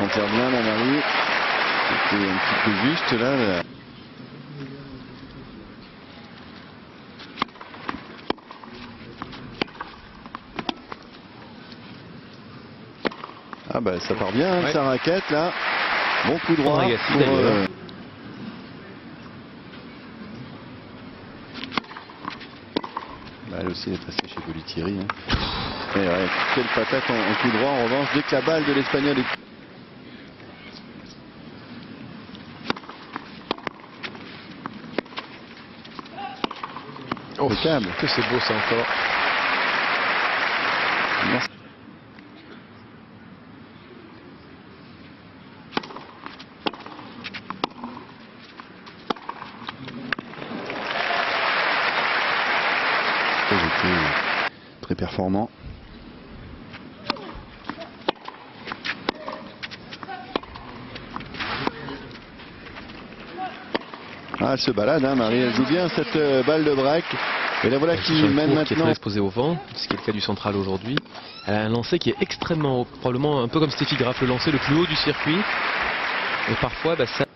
s'enterre bien la Marie. C'était un petit peu juste là. là. Ah bah ça part bien hein, Ouais. sa raquette là. Bon coup droit. Agassi, pour, euh, bah, elle aussi elle est passée chez Bolitieri. Hein. Et ouais, quelle patate en, en coup droit en revanche dès que la balle de l'Espagnol est Oh, Impeccable. que c'est beau ça encore. Merci. Très performant. Ah, elle se balade, hein, Marie. Elle joue bien cette euh, balle de break. Et la voilà qui mène cour qui est maintenant. très exposée au vent, ce qui est le cas du central aujourd'hui. Elle a un lancer qui est extrêmement haut, probablement un peu comme Steffi Graf, le lancer le plus haut du circuit. Et parfois, bah, ça...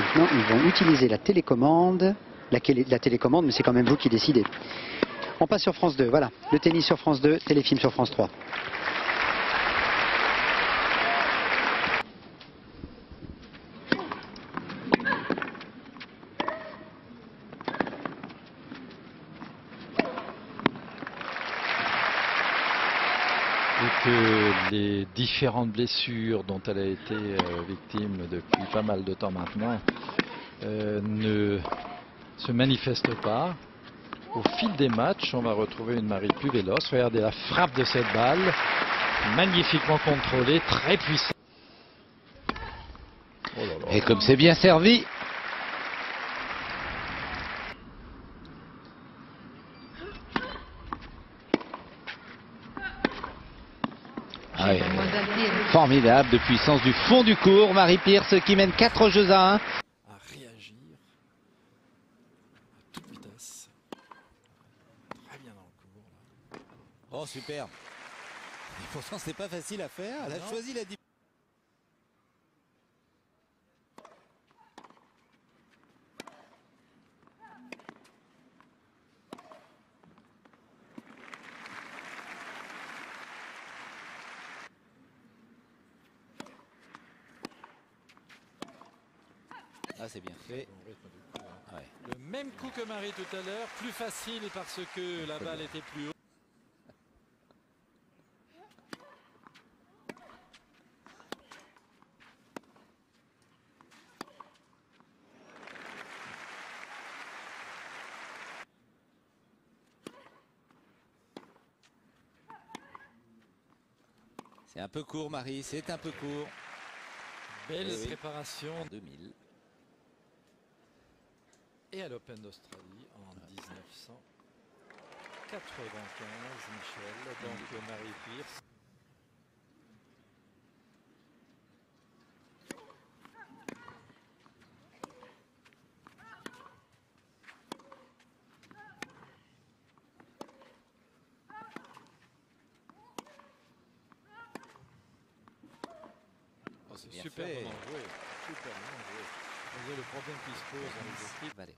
Maintenant, ils vont utiliser la télécommande. La télécommande, mais c'est quand même vous qui décidez. On passe sur France 2, voilà. Le tennis sur France 2, téléfilm sur France 3. et que les différentes blessures dont elle a été euh, victime depuis pas mal de temps maintenant euh, ne se manifestent pas. Au fil des matchs, on va retrouver une Marie plus. Regardez la frappe de cette balle, magnifiquement contrôlée, très puissante. Oh. Et comme c'est bien servi, Ah ouais, formidable de puissance du fond du cours. Marie Pierce qui mène 4 jeux à 1. à réagir à toute vitesse. Très bien dans le cours. Là. Oh super. Et pourtant c'est pas facile à faire. Elle a Non. choisi la Ah c'est bien fait. Ouais. Le même coup que Marie tout à l'heure, plus facile parce que la balle était plus haut. C'est un peu court Marie, c'est un peu court. Belle Eh oui. préparation 2000. Et à l'Open d'Australie en 1995, Michel. Donc Marie Pierce. Oh, c'est super joué. Super voyez le problème qui se pose dans les équipes. Allez.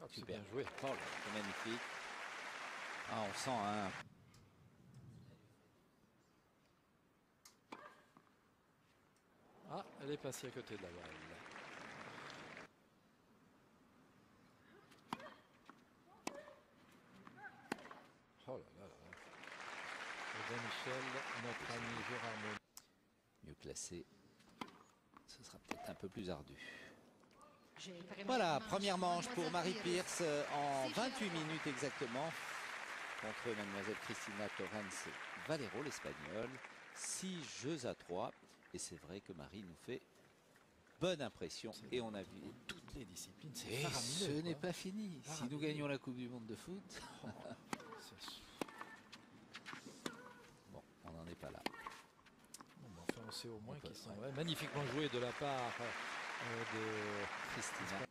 Ah, Super. bien joué. Oh là, c'est magnifique. Ah, on sent un. Ah, elle est passée à côté de la balle. Oh là là là là. Mesdames Michel, notre ami Gérard mieux classé. Ce sera peut-être un peu plus ardu. Voilà, première manche pour Marie Pierce euh, en 28 minutes exactement contre mademoiselle Cristina Torrens Valero, l'espagnole. 6 jeux à 3. Et c'est vrai que Marie nous fait bonne impression. Et on a vu. Toutes les disciplines, Et ce n'est pas fini. Si nous gagnons la Coupe du Monde de foot, C'est- au moins qu'ils sont ouais, magnifiquement joués de la part euh, de Christina.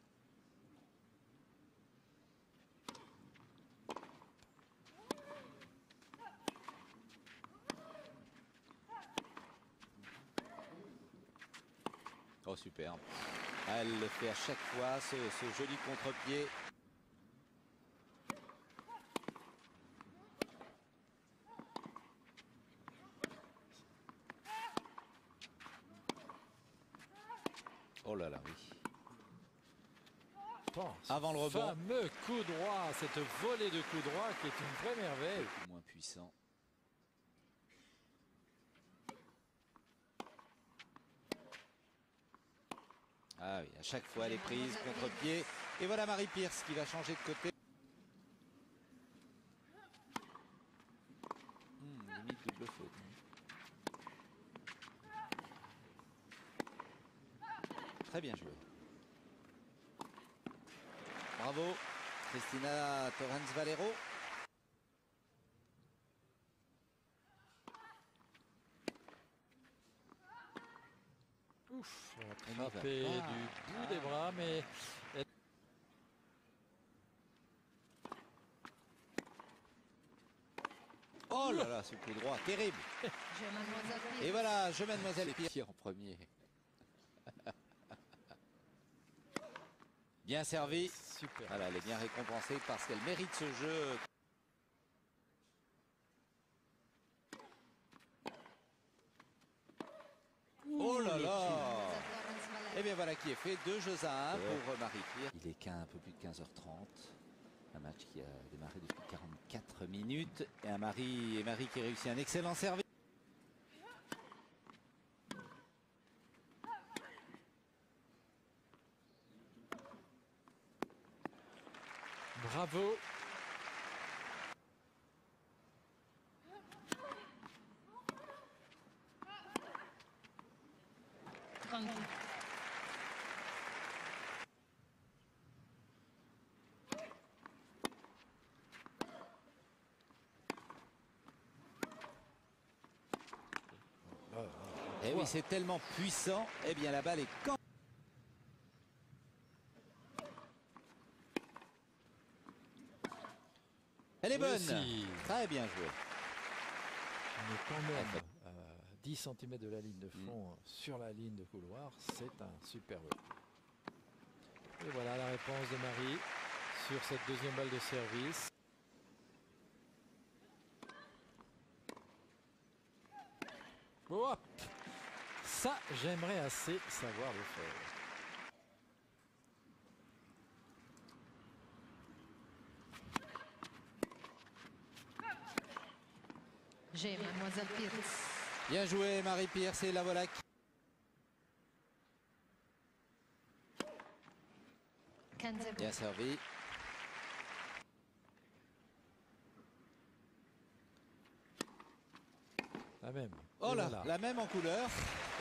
Oh superbe. Elle le fait à chaque fois, ce, ce joli contre-pied. Oh là là, oui. Bon, ce Avant le rebond. fameux coup droit, cette volée de coup droit qui est une vraie merveille. Moins puissant. Ah oui, à chaque fois elle est prise, contre-pied. Et voilà Marie Pierce qui va changer de côté. Hmm, limite double faute. Très bien joué. Bravo, Christina Torrens Valero. Ouf, on va frapper pas. du bout Ah. des bras, mais Oh là là, ce coup droit, terrible. Et voilà, je Mademoiselle Pierre en premier. Bien servi. super. Voilà, elle est bien récompensée parce qu'elle mérite ce jeu. Oh là là Et bien voilà qui est fait. Deux jeux à un pour Marie-Pierre. Il est qu'un peu plus de 15h30. Un match qui a démarré depuis 44 minutes. Et un Marie, et Marie qui réussit un excellent service. Bravo. Et oui, c'est tellement puissant. Eh bien, la balle est quand Elle est bonne. Réussi. Très bien joué. On est quand même à 10 cm de la ligne de fond sur la ligne de couloir. C'est un superbe. Et voilà la réponse de Marie sur cette deuxième balle de service. Ça, j'aimerais assez savoir le faire. J'ai Mademoiselle Pierce. Bien joué, Marie Pierce et la voilà. qui- 15 Bien servi. La même. Oh là, voilà. la même en couleur.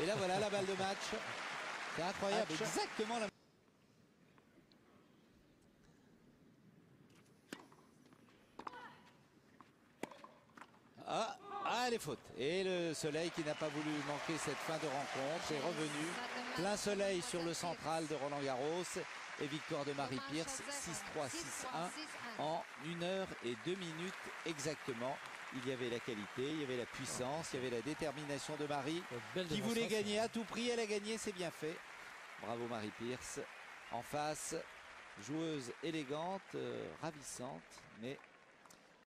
Et là, voilà la balle de match. C'est incroyable. Exactement la Ah, ah, elle est faute. Et le soleil qui n'a pas voulu manquer cette fin de rencontre est revenu. Plein soleil sur le central de Roland Garros. Et victoire de Marie Pierce, 6-3, 6-1 en 1 heure et 2 minutes exactement. Il y avait la qualité, il y avait la puissance, il y avait la détermination de Marie qui voulait gagner à tout prix. Elle a gagné, c'est bien fait. Bravo Marie Pierce. En face, joueuse élégante, euh, ravissante, mais